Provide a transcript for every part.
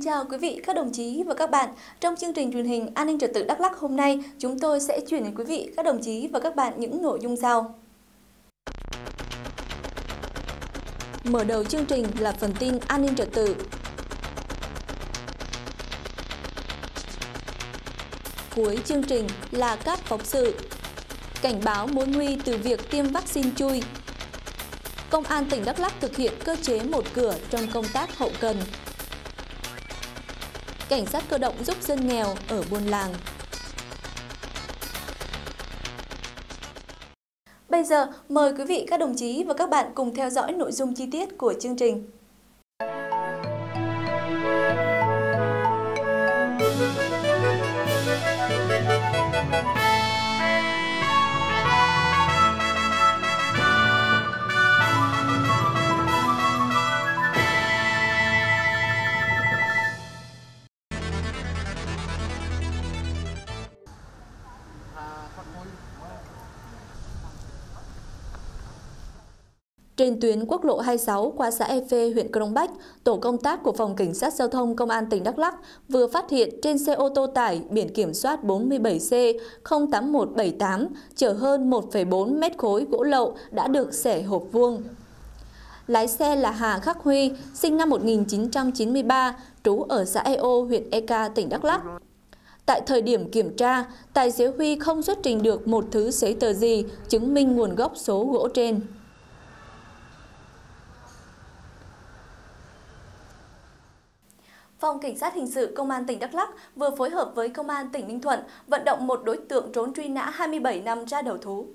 Kính chào quý vị, các đồng chí và các bạn. Trong chương trình truyền hình An ninh trật tự Đắk Lắk hôm nay, chúng tôi sẽ chuyển đến quý vị, các đồng chí và các bạn những nội dung sau. Mở đầu chương trình là phần tin an ninh trật tự. Cuối chương trình là các phóng sự. Cảnh báo mối nguy từ việc tiêm vaccine chui. Công an tỉnh Đắk Lắk thực hiện cơ chế một cửa trong công tác hậu cần cảnh sát cơ động giúp dân nghèo ở buôn làng. Bây giờ, mời quý vị, các đồng chí và các bạn cùng theo dõi nội dung chi tiết của chương trình. Trên tuyến quốc lộ 26 qua xã E Phê, huyện Crong Bách, tổ công tác của Phòng Cảnh sát Giao thông Công an tỉnh Đắk lắc vừa phát hiện trên xe ô tô tải biển kiểm soát 47C08178 chở hơn 1,4 mét khối gỗ lậu đã được xẻ hộp vuông. Lái xe là Hà Khắc Huy, sinh năm 1993, trú ở xã Eo, huyện Eka, tỉnh Đắk lắc Tại thời điểm kiểm tra, tài xế Huy không xuất trình được một thứ giấy tờ gì chứng minh nguồn gốc số gỗ trên. Phòng Cảnh sát Hình sự Công an tỉnh Đắk Lắk vừa phối hợp với Công an tỉnh Ninh Thuận vận động một đối tượng trốn truy nã 27 năm ra đầu thú.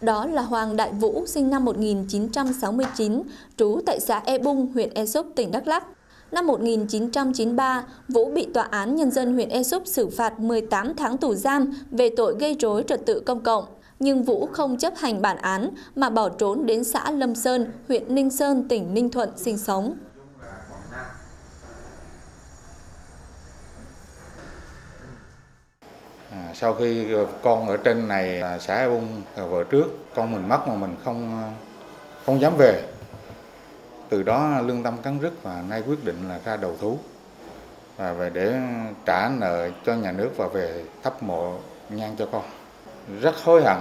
Đó là Hoàng Đại Vũ, sinh năm 1969, trú tại xã E Bung, huyện E Súp, tỉnh Đắk Lắk. Năm 1993, Vũ bị Tòa án Nhân dân huyện E Súp xử phạt 18 tháng tù giam về tội gây rối trật tự công cộng nhưng Vũ không chấp hành bản án mà bỏ trốn đến xã Lâm Sơn, huyện Ninh Sơn, tỉnh Ninh Thuận sinh sống. À, sau khi con ở trên này à, xã Bung vợ trước con mình mất mà mình không à, không dám về. Từ đó lương tâm cắn rứt và nay quyết định là ra đầu thú. Và về để trả nợ cho nhà nước và về thắp mộ nhang cho con rất hối hận.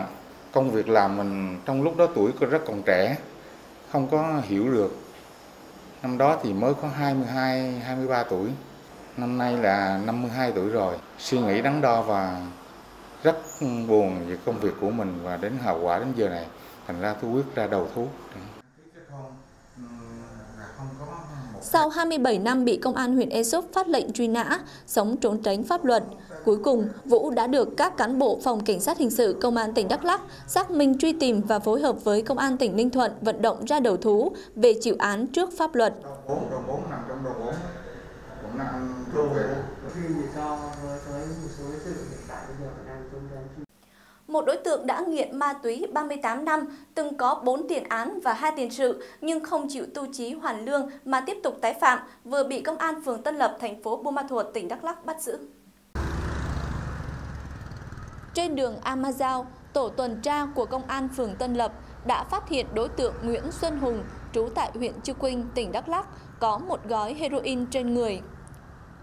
Công việc làm mình trong lúc đó tuổi rất còn trẻ, không có hiểu được. Năm đó thì mới có 22 23 tuổi. Năm nay là 52 tuổi rồi. Suy nghĩ đắn đo và rất buồn về công việc của mình và đến hậu quả đến giờ này. Thành ra tôi quyết ra đầu thú. Sau 27 năm bị công an huyện Ea phát lệnh truy nã, sống trốn tránh pháp luật, cuối cùng Vũ đã được các cán bộ phòng cảnh sát hình sự công an tỉnh Đắk Lắk xác minh truy tìm và phối hợp với công an tỉnh Ninh Thuận vận động ra đầu thú về chịu án trước pháp luật. Một đối tượng đã nghiện ma túy 38 năm, từng có 4 tiền án và 2 tiền sự nhưng không chịu tu trí hoàn lương mà tiếp tục tái phạm, vừa bị công an phường Tân Lập, thành phố Buôn Ma Thuột, tỉnh Đắk Lắk bắt giữ. Trên đường Amazao, tổ tuần tra của công an phường Tân Lập đã phát hiện đối tượng Nguyễn Xuân Hùng, trú tại huyện Chư Quynh, tỉnh Đắk Lắk, có một gói heroin trên người.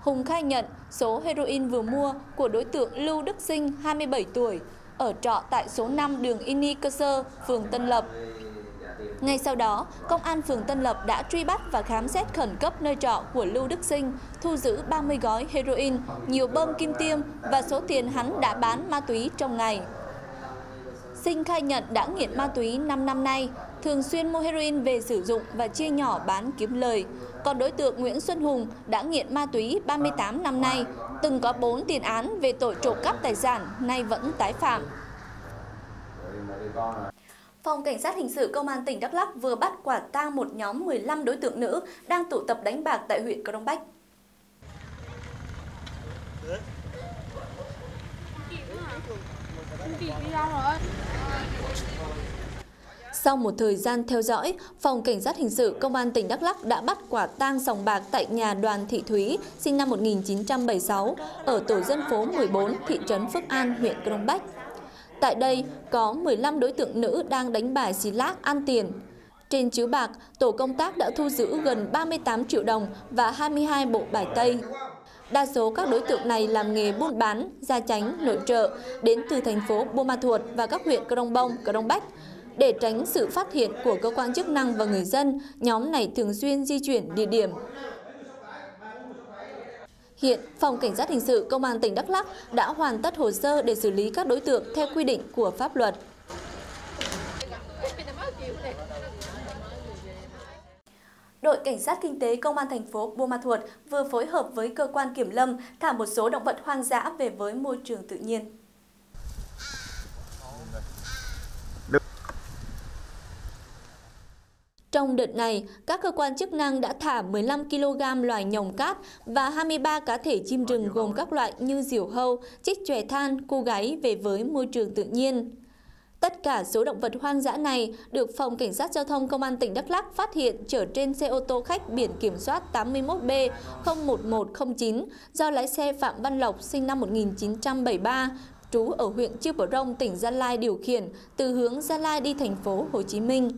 Hùng khai nhận số heroin vừa mua của đối tượng Lưu Đức Sinh, 27 tuổi, ở trọ tại số 5 đường Ini Cơ Sơ, phường Tân Lập. Ngay sau đó, Công an phường Tân Lập đã truy bắt và khám xét khẩn cấp nơi trọ của Lưu Đức Sinh, thu giữ 30 gói heroin, nhiều bơm kim tiêm và số tiền hắn đã bán ma túy trong ngày. Sinh khai nhận đã nghiện ma túy 5 năm nay, thường xuyên mua heroin về sử dụng và chia nhỏ bán kiếm lời. Còn đối tượng Nguyễn Xuân Hùng đã nghiện ma túy 38 năm nay, từng có 4 tiền án về tội trộm cắp tài sản, nay vẫn tái phạm. Phòng Cảnh sát Hình sự Công an tỉnh Đắk Lắk vừa bắt quả tang một nhóm 15 đối tượng nữ đang tụ tập đánh bạc tại huyện Crong Bách. Sau một thời gian theo dõi, Phòng Cảnh sát Hình sự Công an tỉnh Đắk Lắk đã bắt quả tang sòng bạc tại nhà đoàn Thị Thúy, sinh năm 1976, ở tổ dân phố 14, thị trấn Phước An, huyện Crong Bách. Tại đây có 15 đối tượng nữ đang đánh bài xì lác ăn tiền. Trên chiếu bạc, tổ công tác đã thu giữ gần 38 triệu đồng và 22 bộ bài tây. Đa số các đối tượng này làm nghề buôn bán, gia chánh, nội trợ, đến từ thành phố Buôn Ma Thuột và các huyện Crong Bông, Crong Bách. Để tránh sự phát hiện của cơ quan chức năng và người dân, nhóm này thường xuyên di chuyển địa điểm. Hiện, Phòng Cảnh sát Hình sự Công an tỉnh Đắk Lắk đã hoàn tất hồ sơ để xử lý các đối tượng theo quy định của pháp luật. Đội Cảnh sát Kinh tế Công an thành phố Buôn Ma Thuột vừa phối hợp với cơ quan kiểm lâm thả một số động vật hoang dã về với môi trường tự nhiên. Trong đợt này, các cơ quan chức năng đã thả 15 kg loài nhồng cát và 23 cá thể chim rừng gồm các loại như diều hâu, chích chòe than, cu gáy về với môi trường tự nhiên. Tất cả số động vật hoang dã này được Phòng Cảnh sát Giao thông Công an tỉnh Đắk Lắk phát hiện chở trên xe ô tô khách biển kiểm soát 81B01109 do lái xe Phạm Văn Lộc sinh năm 1973, trú ở huyện Chư Bờ Rông, tỉnh Gia Lai điều khiển từ hướng Gia Lai đi thành phố Hồ Chí Minh.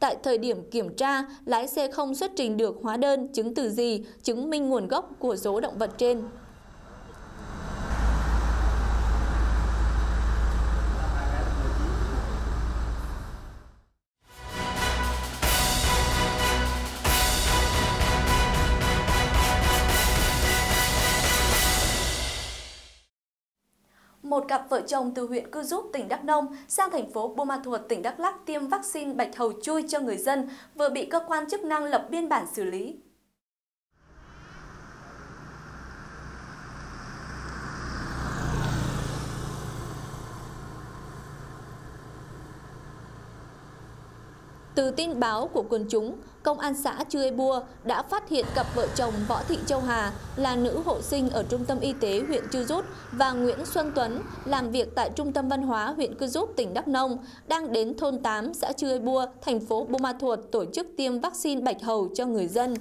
Tại thời điểm kiểm tra, lái xe không xuất trình được hóa đơn, chứng từ gì chứng minh nguồn gốc của số động vật trên. Một cặp vợ chồng từ huyện Cư Giúp, tỉnh Đắk Nông sang thành phố Buôn Ma Thuột, tỉnh Đắk Lắk tiêm vaccine bạch hầu chui cho người dân vừa bị cơ quan chức năng lập biên bản xử lý. Từ tin báo của quần chúng, Công an xã Chư Bua đã phát hiện cặp vợ chồng Võ Thị Châu Hà là nữ hộ sinh ở Trung tâm Y tế huyện Chư Rút và Nguyễn Xuân Tuấn làm việc tại Trung tâm Văn hóa huyện Cư Rút, tỉnh Đắk Nông đang đến thôn 8 xã Chư Bua, thành phố Buôn Ma Thuột tổ chức tiêm vaccine bạch hầu cho người dân.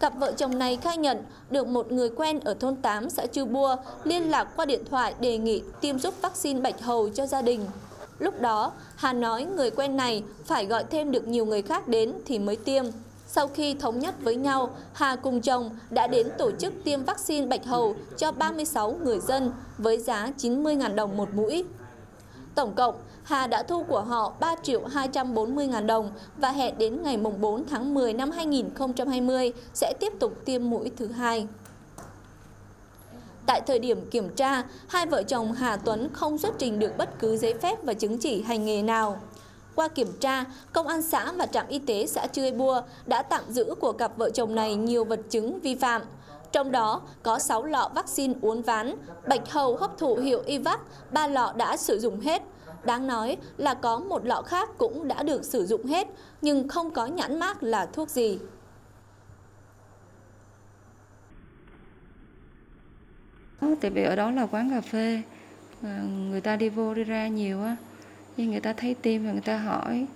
Cặp vợ chồng này khai nhận được một người quen ở thôn 8 xã Chư Bua liên lạc qua điện thoại đề nghị tiêm giúp vaccine bạch hầu cho gia đình. Lúc đó, Hà nói người quen này phải gọi thêm được nhiều người khác đến thì mới tiêm. Sau khi thống nhất với nhau, Hà cùng chồng đã đến tổ chức tiêm vaccine bạch hầu cho 36 người dân với giá 90.000 đồng một mũi. Tổng cộng, Hà đã thu của họ 3 triệu 240 ngàn đồng và hẹn đến ngày 4 tháng 10 năm 2020 sẽ tiếp tục tiêm mũi thứ hai. Tại thời điểm kiểm tra, hai vợ chồng Hà Tuấn không xuất trình được bất cứ giấy phép và chứng chỉ hành nghề nào. Qua kiểm tra, Công an xã và trạm y tế xã Chươi Bua đã tạm giữ của cặp vợ chồng này nhiều vật chứng vi phạm. Trong đó có 6 lọ vaccine uốn ván, bạch hầu hấp thụ hiệu Ivac, 3 lọ đã sử dụng hết. Đáng nói là có một lọ khác cũng đã được sử dụng hết, nhưng không có nhãn mác là thuốc gì. Ờ, tại vì ở đó là quán cà phê, ờ, người ta đi vô đi ra nhiều á, nhưng người ta thấy tim và người ta hỏi,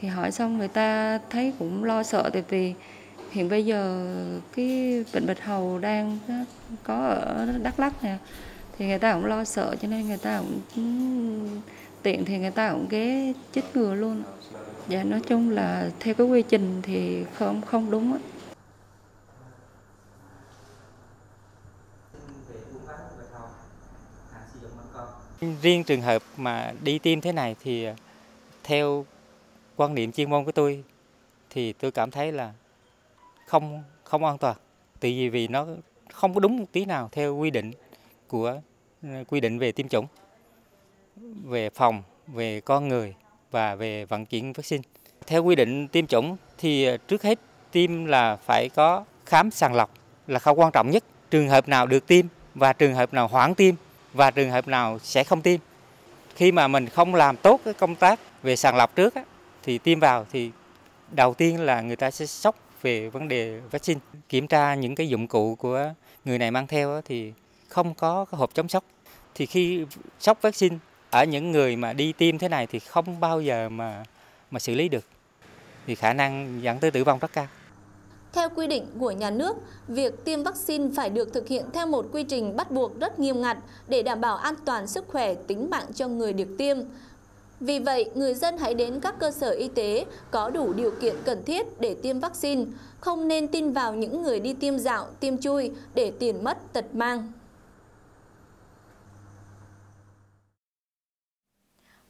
thì hỏi xong người ta thấy cũng lo sợ tại vì hiện bây giờ cái bệnh bạch hầu đang có ở Đắk Lắk nè, thì người ta cũng lo sợ cho nên người ta cũng ừ, tiện thì người ta cũng ghé chích ngừa luôn. và nói chung là theo cái quy trình thì không không đúng á. Riêng trường hợp mà đi tiêm thế này thì à, theo quan niệm chuyên môn của tôi thì tôi cảm thấy là không không an toàn. Tại vì vì nó không có đúng một tí nào theo quy định của à, quy định về tiêm chủng, về phòng, về con người và về vận chuyển vaccine. Theo quy định tiêm chủng thì à, trước hết tiêm là phải có khám sàng lọc là khâu quan trọng nhất. Trường hợp nào được tiêm và trường hợp nào hoãn tiêm và trường hợp nào sẽ không tiêm. Khi mà mình không làm tốt cái công tác về sàng lọc trước á, thì tiêm vào thì đầu tiên là người ta sẽ sốc về vấn đề vaccine. Kiểm tra những cái dụng cụ của người này mang theo á, thì không có cái hộp chống sốc. Thì khi sốc vaccine ở những người mà đi tiêm thế này thì không bao giờ mà mà xử lý được. Thì khả năng dẫn tới tử vong rất cao. Theo quy định của nhà nước, việc tiêm vaccine phải được thực hiện theo một quy trình bắt buộc rất nghiêm ngặt để đảm bảo an toàn sức khỏe tính mạng cho người được tiêm. Vì vậy, người dân hãy đến các cơ sở y tế có đủ điều kiện cần thiết để tiêm vaccine, không nên tin vào những người đi tiêm dạo, tiêm chui để tiền mất tật mang.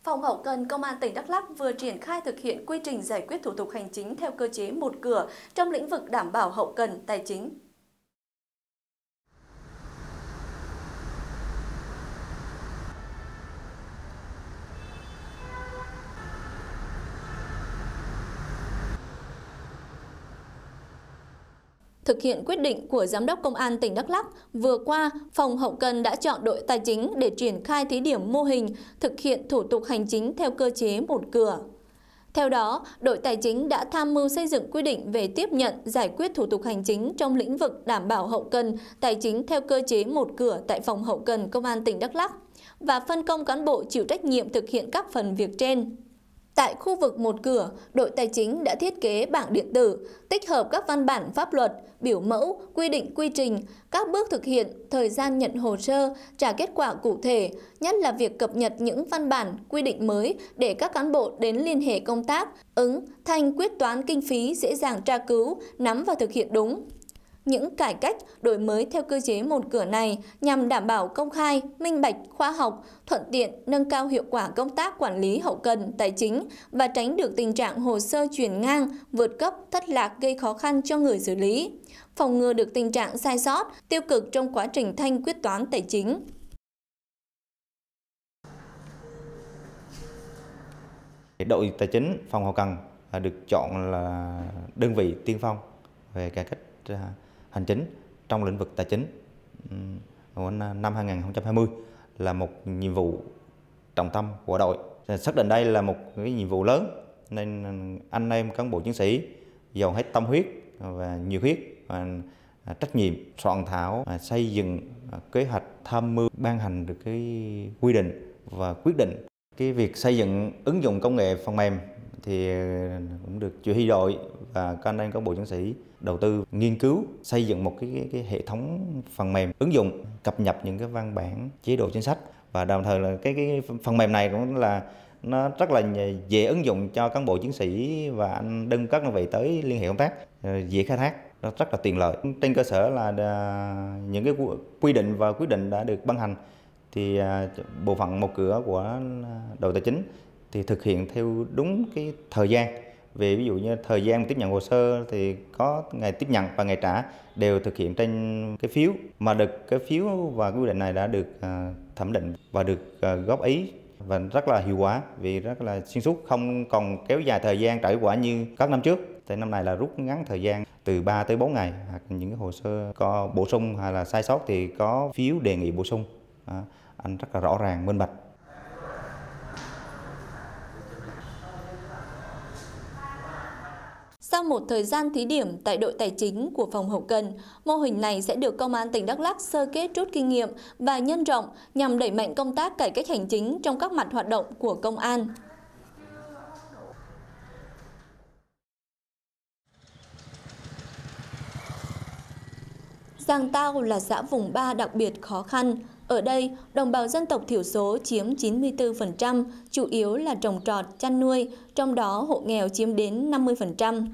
Phòng hậu cần Công an tỉnh Đắk Lắk vừa triển khai thực hiện quy trình giải quyết thủ tục hành chính theo cơ chế một cửa trong lĩnh vực đảm bảo hậu cần, tài chính. Thực hiện quyết định của Giám đốc Công an tỉnh Đắk Lắk, vừa qua, Phòng Hậu Cần đã chọn đội tài chính để triển khai thí điểm mô hình thực hiện thủ tục hành chính theo cơ chế một cửa. Theo đó, đội tài chính đã tham mưu xây dựng quy định về tiếp nhận, giải quyết thủ tục hành chính trong lĩnh vực đảm bảo hậu cần, tài chính theo cơ chế một cửa tại Phòng Hậu Cần Công an tỉnh Đắk Lắk và phân công cán bộ chịu trách nhiệm thực hiện các phần việc trên. Tại khu vực một cửa, đội tài chính đã thiết kế bảng điện tử, tích hợp các văn bản pháp luật, biểu mẫu, quy định quy trình, các bước thực hiện, thời gian nhận hồ sơ, trả kết quả cụ thể, nhất là việc cập nhật những văn bản, quy định mới để các cán bộ đến liên hệ công tác, ứng, thanh quyết toán kinh phí dễ dàng tra cứu, nắm và thực hiện đúng. Những cải cách, đổi mới theo cơ chế một cửa này nhằm đảm bảo công khai, minh bạch, khoa học, thuận tiện, nâng cao hiệu quả công tác quản lý hậu cần, tài chính và tránh được tình trạng hồ sơ chuyển ngang, vượt cấp, thất lạc gây khó khăn cho người xử lý. Phòng ngừa được tình trạng sai sót, tiêu cực trong quá trình thanh quyết toán tài chính. Đội tài chính phòng hậu cần à, được chọn là đơn vị tiên phong về cải cách à, hành chính trong lĩnh vực tài chính năm 2020 là một nhiệm vụ trọng tâm của đội. Xác định đây là một cái nhiệm vụ lớn nên anh em cán bộ chiến sĩ dồn hết tâm huyết và nhiều huyết và à, trách nhiệm soạn thảo à, xây dựng à, kế hoạch tham mưu, ban hành được cái quy định và quyết định cái việc xây dựng ứng dụng công nghệ phần mềm thì ờ, cũng được chủ huy đội và các anh em cán bộ chiến sĩ đầu tư nghiên cứu xây dựng một cái, cái, cái hệ thống phần mềm ứng dụng cập nhật những cái văn bản chế độ chính sách. Và đồng thời là cái cái phần mềm này cũng là nó rất là dễ ứng dụng cho cán bộ chiến sĩ và anh đơn các đơn vị tới liên hệ công tác ờ, dễ khai thác. Nó rất là tiện lợi. Trên cơ sở là ờ, những cái quy định và quyết định đã được ban hành thì bộ phận một cửa của đội tài chính thì thực hiện theo đúng cái thời gian. Về ví dụ như thời gian tiếp nhận hồ sơ thì có ngày tiếp nhận và ngày trả đều thực hiện trên cái phiếu. Mà được cái phiếu và quy định này đã được à, thẩm định và được à, góp ý và rất là hiệu quả vì rất là xuyên suốt không còn kéo dài thời gian trải qua như các năm trước. Thì năm này là rút ngắn thời gian từ 3 tới 4 ngày hoặc những cái hồ sơ có bổ sung hay là sai sót thì có phiếu đề nghị bổ sung. À, anh rất là rõ ràng minh bạch Sau một thời gian thí điểm tại đội tài chính của phòng hậu cần, mô hình này sẽ được Công an tỉnh Đắk Lắk sơ kết rút kinh nghiệm và nhân rộng nhằm đẩy mạnh công tác cải cách hành chính trong các mặt hoạt động của công an. Giang Tao là xã vùng 3 đặc biệt khó khăn. Ở đây, đồng bào dân tộc thiểu số chiếm 94%, chủ yếu là trồng trọt, chăn nuôi, trong đó hộ nghèo chiếm đến 50%.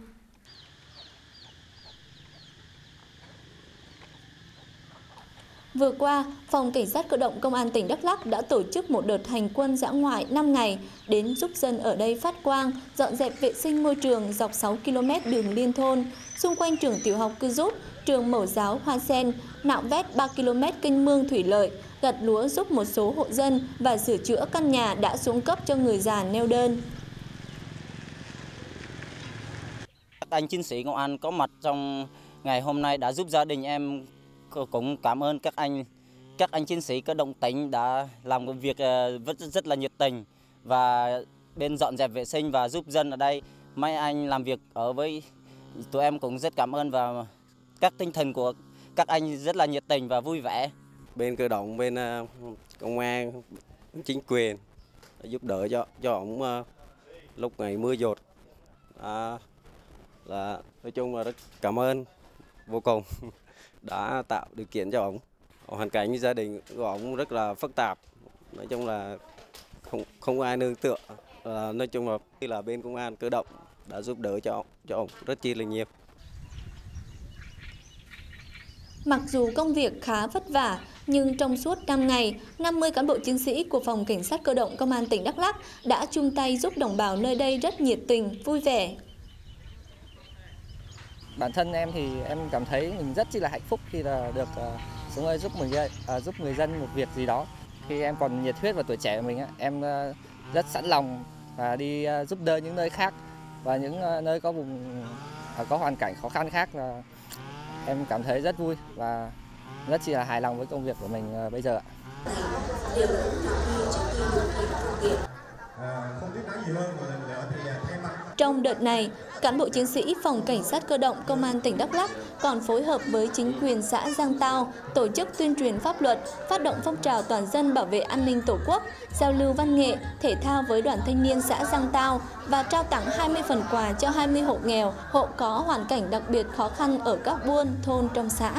Vừa qua, Phòng Cảnh sát Cơ động Công an tỉnh Đắk Lắk đã tổ chức một đợt hành quân dã ngoại 5 ngày đến giúp dân ở đây phát quang, dọn dẹp vệ sinh môi trường dọc 6 km đường liên thôn, xung quanh trường tiểu học Cư Rút, trường mẫu giáo Hoa Sen, nạo vét 3 km kênh mương thủy lợi, gặt lúa giúp một số hộ dân và sửa chữa căn nhà đã xuống cấp cho người già neo đơn. Các anh chiến sĩ công an có mặt trong ngày hôm nay đã giúp gia đình em cũng cảm ơn các anh các anh chiến sĩ các động tỉnh đã làm công việc ờ, rất rất là nhiệt tình và bên dọn dẹp vệ sinh và giúp dân ở đây. Mấy anh làm việc ở với tụi em cũng rất cảm ơn và các tinh thần của các anh rất là nhiệt tình và vui vẻ. Bên cơ động bên ờ, công an chính quyền giúp đỡ cho cho ông ờ, lúc ngày mưa dột. À, là nói chung là rất cảm ơn vô cùng. đã tạo điều kiện cho ông hoàn cảnh gia đình của ông rất là phức tạp. Nói chung là không không ai nương tựa. À, nói chung là khi là bên công an cơ động đã giúp đỡ cho ông cho ông rất chi là nhiều. Mặc dù công việc khá vất vả, nhưng trong suốt 5 ngày, 50 cán bộ chiến sĩ của Phòng Cảnh sát Cơ động Công an tỉnh Đắk Lắk đã chung tay giúp đồng bào nơi đây rất nhiệt tình, vui vẻ. Bản thân em thì em cảm thấy mình rất chi là hạnh phúc khi là được uh, xuống đây giúp người dân, uh, giúp người dân một việc gì đó. Khi em còn nhiệt huyết và tuổi trẻ của mình, em uh, rất sẵn lòng và đi uh, giúp đỡ những nơi khác và những uh, nơi có vùng uh, có hoàn cảnh khó khăn khác là em cảm thấy rất vui và rất chỉ là hài lòng với công việc của mình ờ, bây giờ. Trong đợt này, cán bộ chiến sĩ Phòng Cảnh sát Cơ động Công an tỉnh Đắk Lắk còn phối hợp với chính quyền xã Giang Tao tổ chức tuyên truyền pháp luật, phát động phong trào toàn dân bảo vệ an ninh Tổ quốc, giao lưu văn nghệ, thể thao với đoàn thanh niên xã Giang Tao và trao tặng 20 phần quà cho 20 hộ nghèo, hộ có hoàn cảnh đặc biệt khó khăn ở các buôn, thôn trong xã.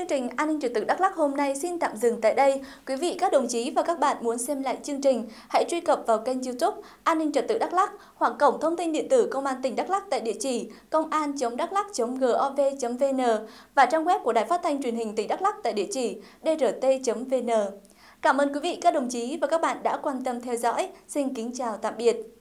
Chương trình An ninh trật tự Đắk Lắk hôm nay xin tạm dừng tại đây. Quý vị, các đồng chí và các bạn muốn xem lại chương trình, hãy truy cập vào kênh YouTube An ninh trật tự Đắk Lắk hoặc cổng thông tin điện tử Công an tỉnh Đắk Lắk tại địa chỉ công an.đắk lắc gov vn và trang web của Đài Phát thanh Truyền hình tỉnh Đắk Lắk tại địa chỉ drt.vn. Cảm ơn quý vị, các đồng chí và các bạn đã quan tâm theo dõi. Xin kính chào tạm biệt.